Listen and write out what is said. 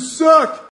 You suck!